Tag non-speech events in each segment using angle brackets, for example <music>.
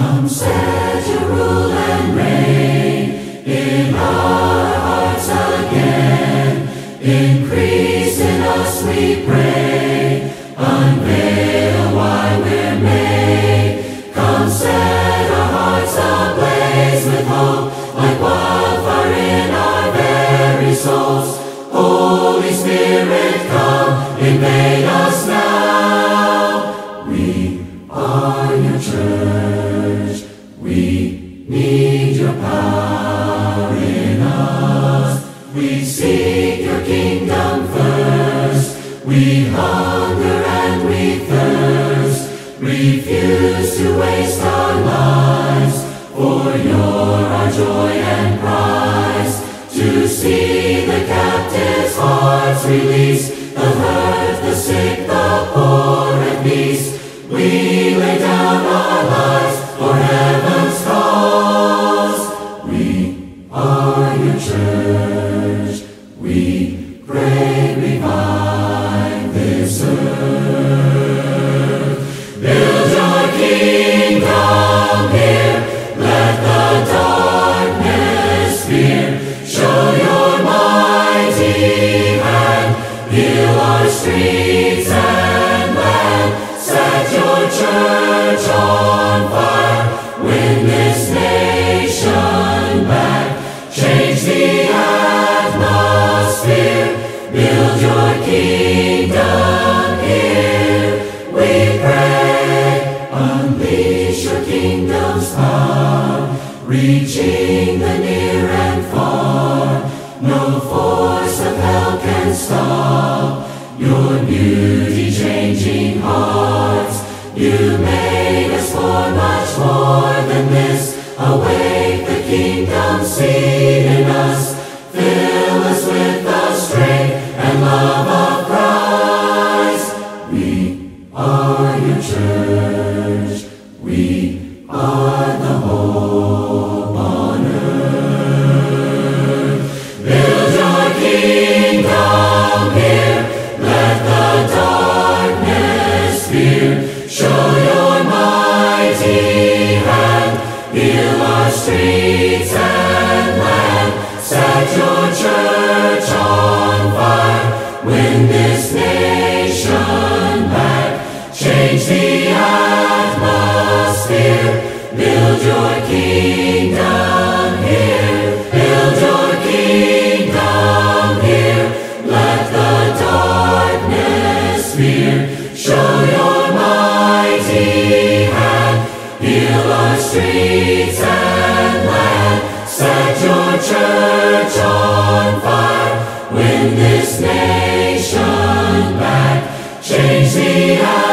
Come set to rule and reign in our hearts again. Increase in us, we pray. Unveil why we're made. Come set our hearts ablaze with hope, like wildfire in our very souls. Holy Spirit, come, invade us now. hunger and we thirst, refuse to waste our lives, for you're our joy and prize, to see the captive's hearts released. unleash your kingdom's power, reaching the near and far. No force of hell can stop your beauty changing hearts. You made us for much more than this. Awake the kingdom seed in us. Fill us with the strength and love this nation back. Change the atmosphere. Build your kingdom. dia.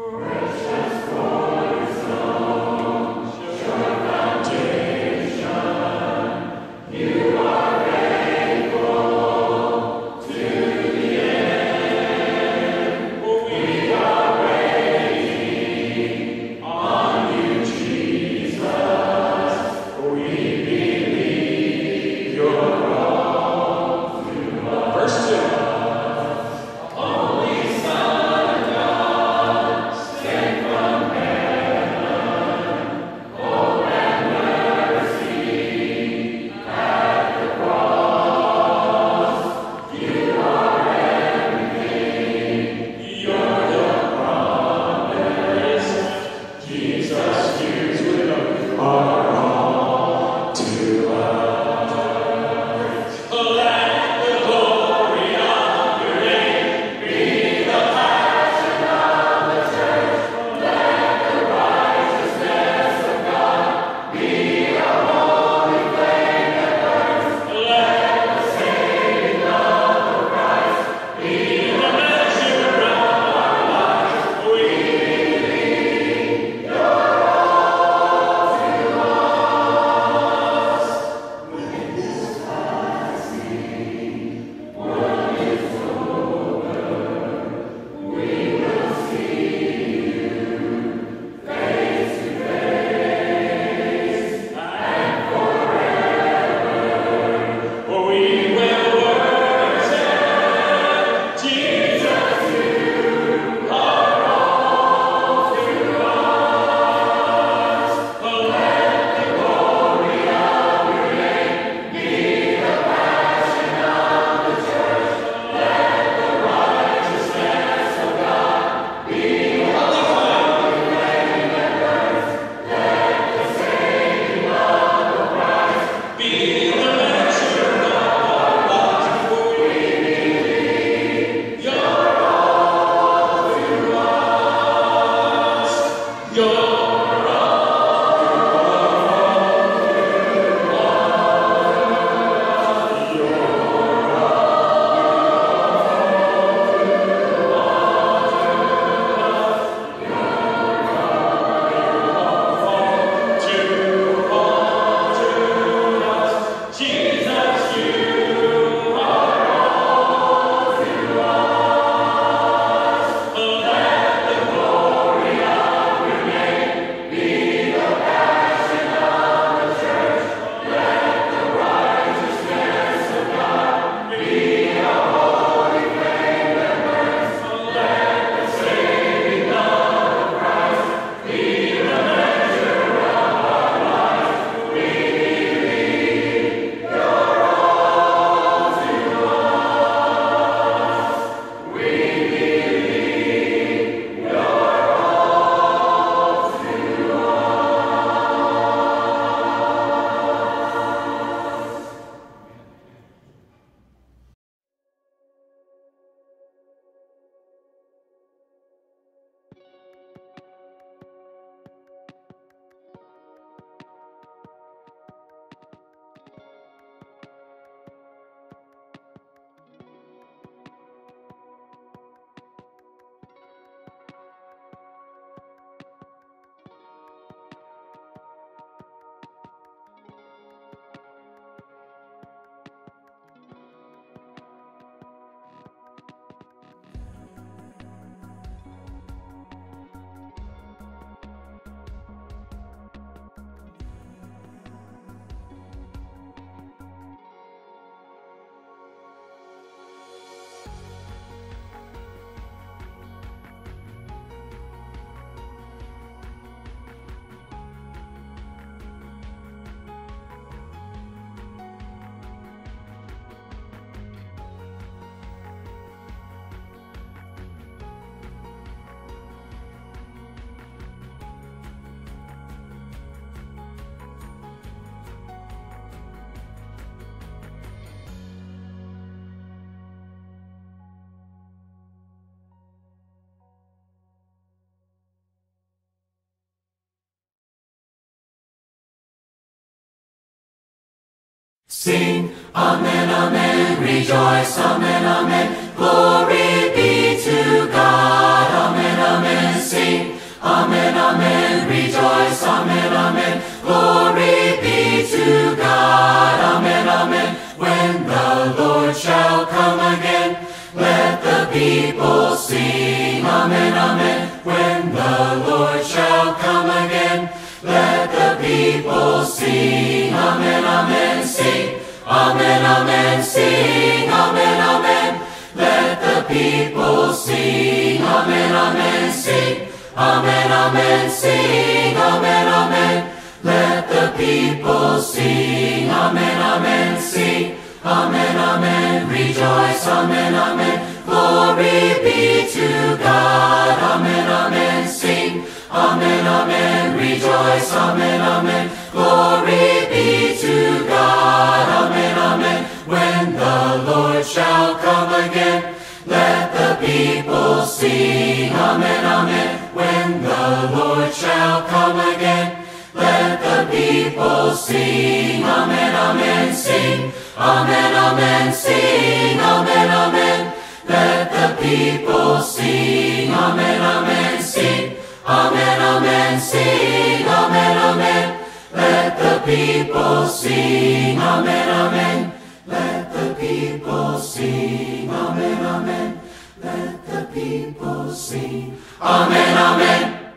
Oh. Sing, Amen, Amen, rejoice, Amen, Amen, glory be to God, Amen, Amen. sing. Amen, amen, rejoice, amen, amen. Glory be to God, amen, amen. When the Lord shall come again, let the people sing, amen, amen. When the Lord shall come again, let the people sing, amen, amen, sing. Amen, amen, sing, amen, amen. Let the people sing, amen, amen, sing. Amen, amen, sing, amen, amen. Let the people sing, amen, amen, sing. Amen, amen, rejoice, amen, amen. Glory be to God, amen, amen, sing. Amen, amen, rejoice, amen, amen. Glory be to God. When the Lord shall come again, let the people sing, amen, amen. When the Lord shall come again, let the people sing, amen, amen, sing, amen, amen, sing, amen, amen. Let the people sing, amen, amen, sing, amen, amen, sing, amen, amen. Let the people sing, amen, amen. Let the people sing, amen, amen. Let the people sing, amen, amen.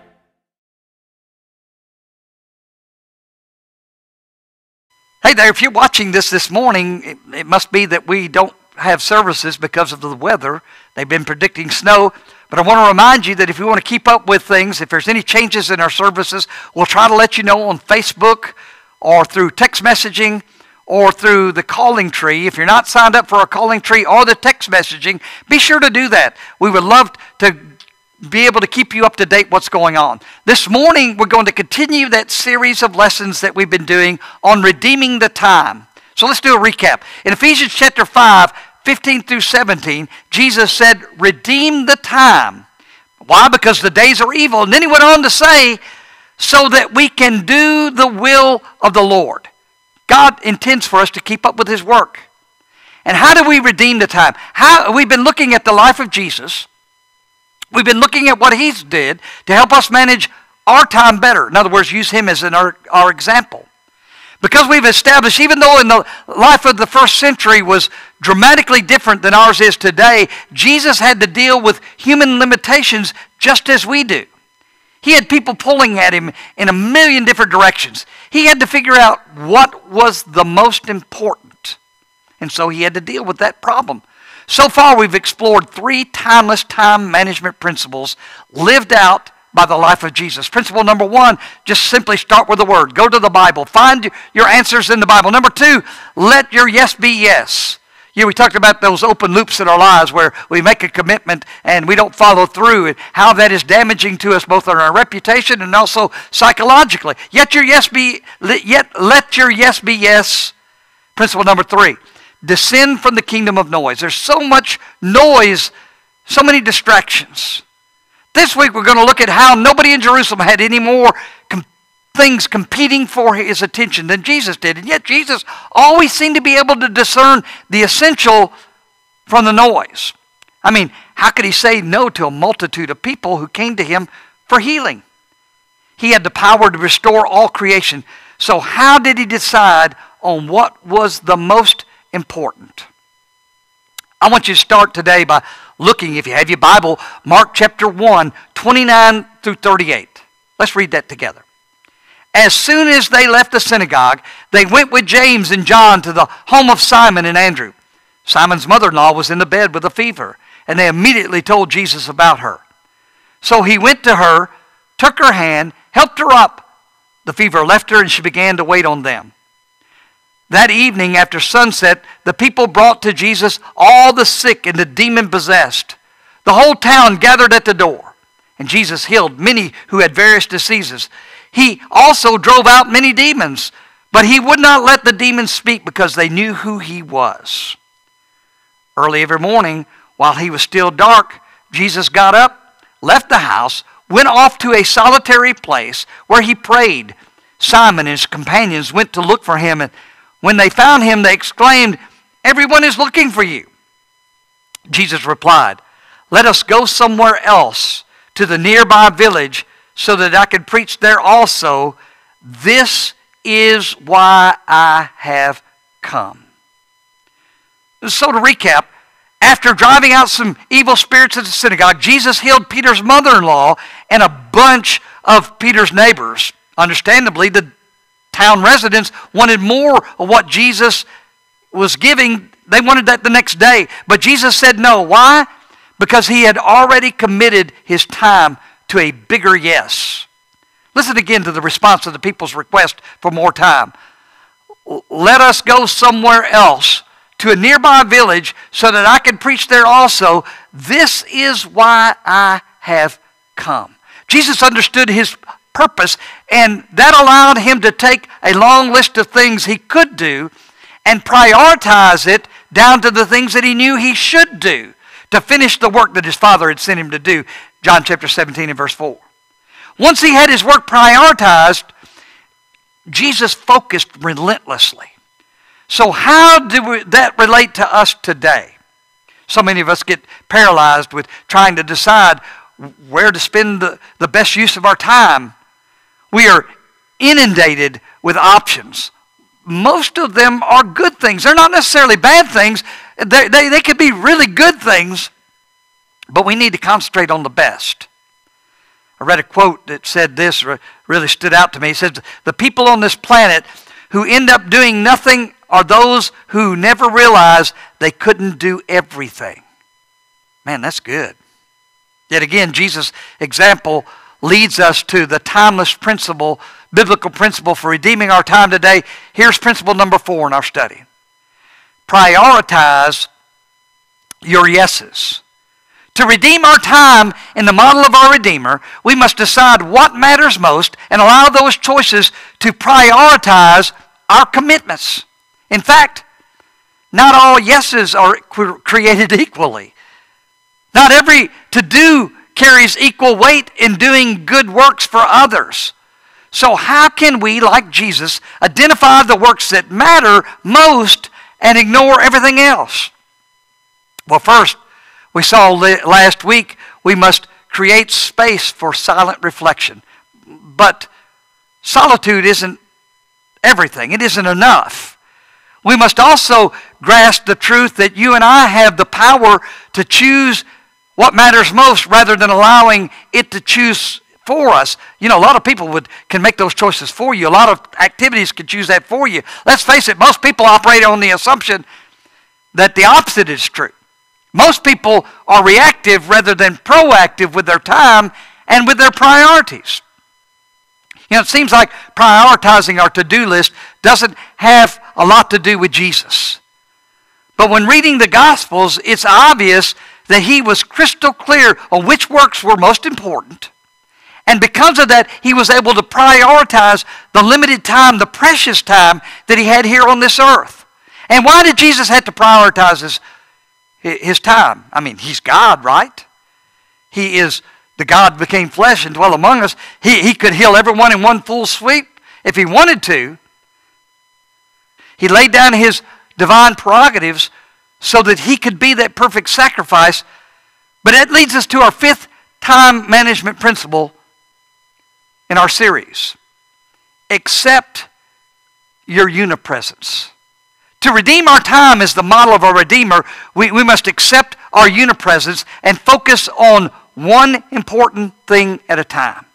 Hey there, if you're watching this this morning, it, it must be that we don't have services because of the weather. They've been predicting snow. But I want to remind you that if you want to keep up with things, if there's any changes in our services, we'll try to let you know on Facebook or through text messaging or through the calling tree. If you're not signed up for our calling tree or the text messaging, be sure to do that. We would love to be able to keep you up to date what's going on. This morning, we're going to continue that series of lessons that we've been doing on redeeming the time. So let's do a recap. In Ephesians chapter 5, 15 through 17, Jesus said, Redeem the time. Why? Because the days are evil. And then he went on to say, So that we can do the will of the Lord. God intends for us to keep up with his work. And how do we redeem the time? How we've been looking at the life of Jesus. We've been looking at what he's did to help us manage our time better. In other words, use him as an, our, our example. Because we've established, even though in the life of the first century was dramatically different than ours is today, Jesus had to deal with human limitations just as we do. He had people pulling at him in a million different directions. He had to figure out what was the most important. And so he had to deal with that problem. So far, we've explored three timeless time management principles lived out by the life of Jesus. Principle number one, just simply start with the Word. Go to the Bible. Find your answers in the Bible. Number two, let your yes be yes. Know, we talked about those open loops in our lives where we make a commitment and we don't follow through, and how that is damaging to us both on our reputation and also psychologically. Yet your yes be yet let your yes be yes. Principle number three, descend from the kingdom of noise. There's so much noise, so many distractions. This week we're going to look at how nobody in Jerusalem had any more things competing for his attention than Jesus did. And yet Jesus always seemed to be able to discern the essential from the noise. I mean, how could he say no to a multitude of people who came to him for healing? He had the power to restore all creation. So, how did he decide on what was the most important? I want you to start today by looking, if you have your Bible, Mark chapter 1, 29 through 38. Let's read that together. As soon as they left the synagogue, they went with James and John to the home of Simon and Andrew. Simon's mother in law was in the bed with a fever, and they immediately told Jesus about her. So he went to her, took her hand, helped her up. The fever left her, and she began to wait on them. That evening, after sunset, the people brought to Jesus all the sick and the demon possessed. The whole town gathered at the door, and Jesus healed many who had various diseases. He also drove out many demons, but he would not let the demons speak because they knew who he was. Early every morning, while he was still dark, Jesus got up, left the house, went off to a solitary place where he prayed. Simon and his companions went to look for him and when they found him, they exclaimed, Everyone is looking for you. Jesus replied, Let us go somewhere else to the nearby village so that I could preach there also. This is why I have come. So, to recap, after driving out some evil spirits at the synagogue, Jesus healed Peter's mother in law and a bunch of Peter's neighbors. Understandably, the town residents wanted more of what Jesus was giving. They wanted that the next day. But Jesus said no. Why? Because he had already committed his time to a bigger yes. Listen again to the response of the people's request for more time. Let us go somewhere else to a nearby village so that I can preach there also. This is why I have come. Jesus understood his purpose, and that allowed him to take a long list of things he could do and prioritize it down to the things that he knew he should do to finish the work that his father had sent him to do. John chapter 17 and verse 4. Once he had his work prioritized, Jesus focused relentlessly. So, how do that relate to us today? So many of us get paralyzed with trying to decide where to spend the, the best use of our time. We are inundated with options. Most of them are good things. They're not necessarily bad things, they, they, they could be really good things, but we need to concentrate on the best. I read a quote that said this, really stood out to me. It says, The people on this planet who end up doing nothing are those who never realize they couldn't do everything. Man, that's good. Yet again, Jesus' example leads us to the timeless principle, biblical principle for redeeming our time today. Here's principle number four in our study prioritize your yeses. To redeem our time in the model of our Redeemer, we must decide what matters most and allow those choices to prioritize our commitments. In fact, not all yeses are created <laughs> equally. Not every to do carries equal weight in doing good works for others. So, how can we, like Jesus, identify the works that matter most and ignore everything else? Well, first, we saw last week we must create space for silent reflection. But solitude isn't everything, it isn't enough. We must also grasp the truth that you and I have the power to choose what matters most rather than allowing it to choose for us. You know, a lot of people would can make those choices for you. A lot of activities can choose that for you. Let's face it, most people operate on the assumption that the opposite is true. Most people are reactive rather than proactive with their time and with their priorities. You know, it seems like prioritizing our to do list doesn't have a lot to do with Jesus. But when reading the Gospels, it's obvious that he was crystal clear on which works were most important. And because of that, he was able to prioritize the limited time, the precious time that he had here on this earth. And why did Jesus have to prioritize his, his time? I mean, he's God, right? He is the God became flesh and dwelt among us, he, he could heal everyone in one full sweep if he wanted to. He laid down his divine prerogatives so that he could be that perfect sacrifice. But that leads us to our fifth time management principle in our series accept your unipresence. To redeem our time as the model of our Redeemer, we, we must accept our unipresence and focus on one important thing at a time.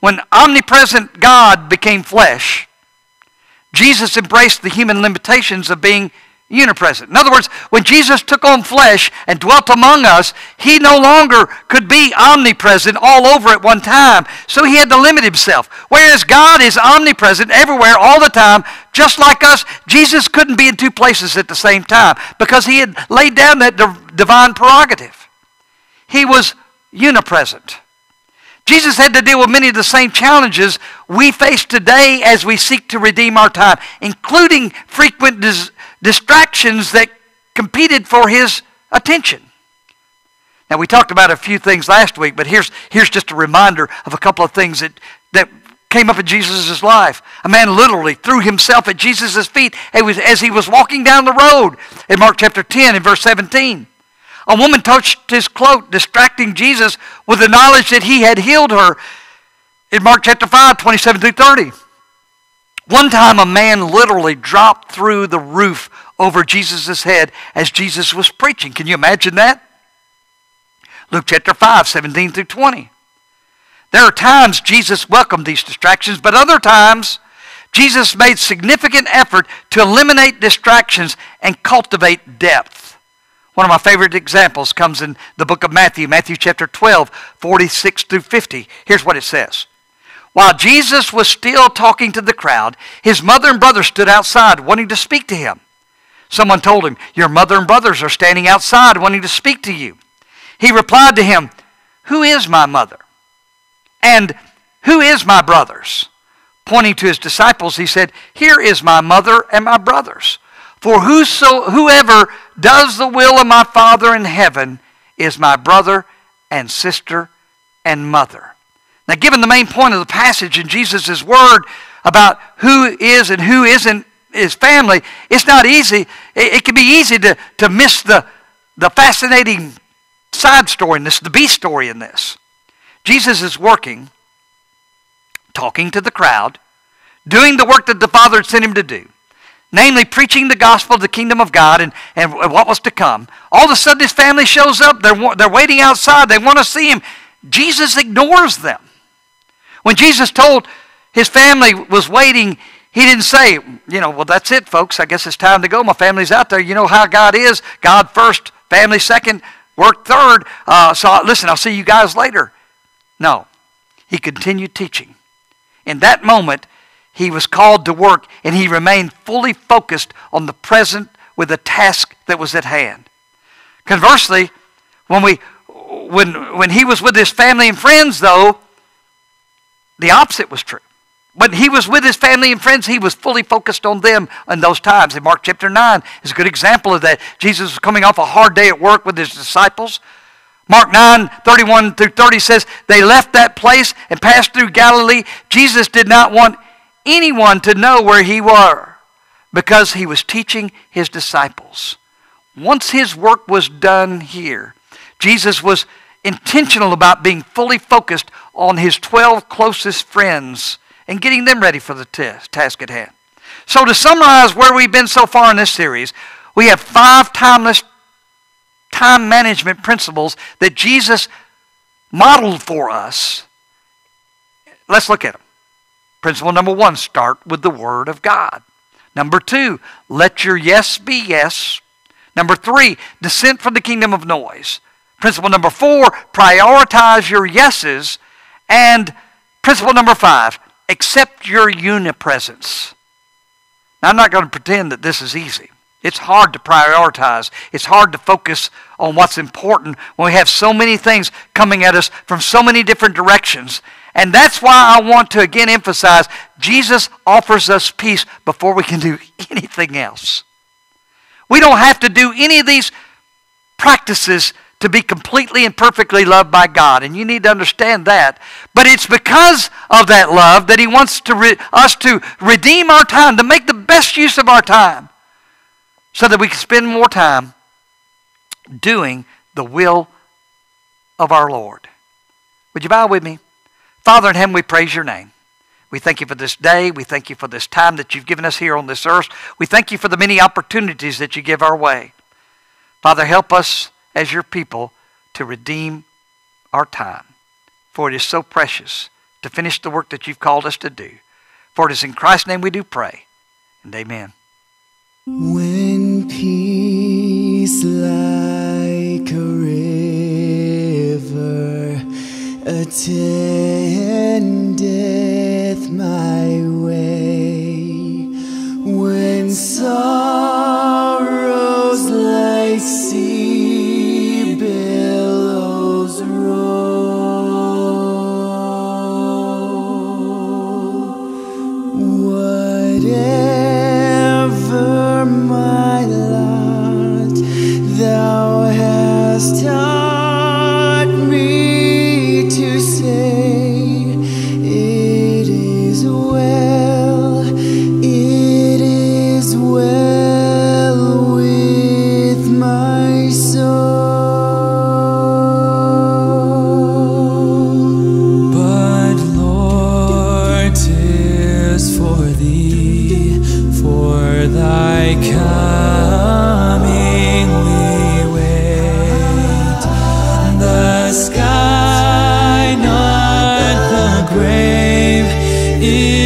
When omnipresent God became flesh, Jesus embraced the human limitations of being unipresent. In other words, when Jesus took on flesh and dwelt among us, he no longer could be omnipresent all over at one time. So he had to limit himself. Whereas God is omnipresent everywhere all the time, just like us, Jesus couldn't be in two places at the same time because he had laid down that divine prerogative. He was unipresent. Jesus had to deal with many of the same challenges we face today as we seek to redeem our time, including frequent dis- distractions that competed for his attention. Now, we talked about a few things last week, but here's, here's just a reminder of a couple of things that, that came up in Jesus' life. A man literally threw himself at Jesus' feet as he was walking down the road in Mark chapter 10 and verse 17. A woman touched his cloak, distracting Jesus with the knowledge that he had healed her in Mark chapter 5, 27 through 30. One time, a man literally dropped through the roof over Jesus' head as Jesus was preaching. Can you imagine that? Luke chapter 5, 17 through 20. There are times Jesus welcomed these distractions, but other times Jesus made significant effort to eliminate distractions and cultivate depth. One of my favorite examples comes in the book of Matthew, Matthew chapter 12, 46 through 50. Here's what it says. While Jesus was still talking to the crowd, his mother and brother stood outside wanting to speak to him. Someone told him, Your mother and brothers are standing outside wanting to speak to you. He replied to him, Who is my mother? And who is my brothers? Pointing to his disciples, he said, Here is my mother and my brothers. For whoso, whoever does the will of my Father in heaven is my brother and sister and mother. Now, given the main point of the passage in Jesus' word about who is and who isn't his family, it's not easy. It, it can be easy to, to miss the, the fascinating side story in this, the B story in this. Jesus is working talking to the crowd, doing the work that the Father had sent him to do, namely preaching the gospel of the kingdom of God and, and what was to come. All of a sudden, his family shows up. They're, they're waiting outside. They want to see him. Jesus ignores them. When Jesus told his family was waiting, he didn't say, you know, well, that's it, folks. I guess it's time to go. My family's out there. You know how God is God first, family second, work third. Uh, so listen, I'll see you guys later. No. He continued teaching. In that moment, he was called to work and he remained fully focused on the present with the task that was at hand. Conversely, when, we, when, when he was with his family and friends, though, the opposite was true. When he was with his family and friends, he was fully focused on them in those times. In Mark chapter 9 is a good example of that. Jesus was coming off a hard day at work with his disciples. Mark 9, 31 through 30 says, They left that place and passed through Galilee. Jesus did not want anyone to know where he were because he was teaching his disciples. Once his work was done here, Jesus was intentional about being fully focused on his 12 closest friends and getting them ready for the task at hand. So, to summarize where we've been so far in this series, we have five timeless time management principles that Jesus modeled for us. Let's look at them. Principle number one start with the Word of God. Number two, let your yes be yes. Number three, dissent from the kingdom of noise. Principle number four, prioritize your yeses. And principle number five, accept your unipresence. Now, I'm not going to pretend that this is easy. It's hard to prioritize. It's hard to focus on what's important when we have so many things coming at us from so many different directions. And that's why I want to again emphasize Jesus offers us peace before we can do <laughs> anything else. We don't have to do any of these practices to be completely and perfectly loved by God. And you need to understand that. But it's because of that love that He wants to re- us to redeem our time, to make the best use of our time so that we can spend more time doing the will of our Lord. Would you bow with me? Father in heaven, we praise your name. We thank you for this day. We thank you for this time that you've given us here on this earth. We thank you for the many opportunities that you give our way. Father, help us as your people to redeem our time. For it is so precious to finish the work that you've called us to do. For it is in Christ's name we do pray. And amen. When peace like a river attendeth my way, e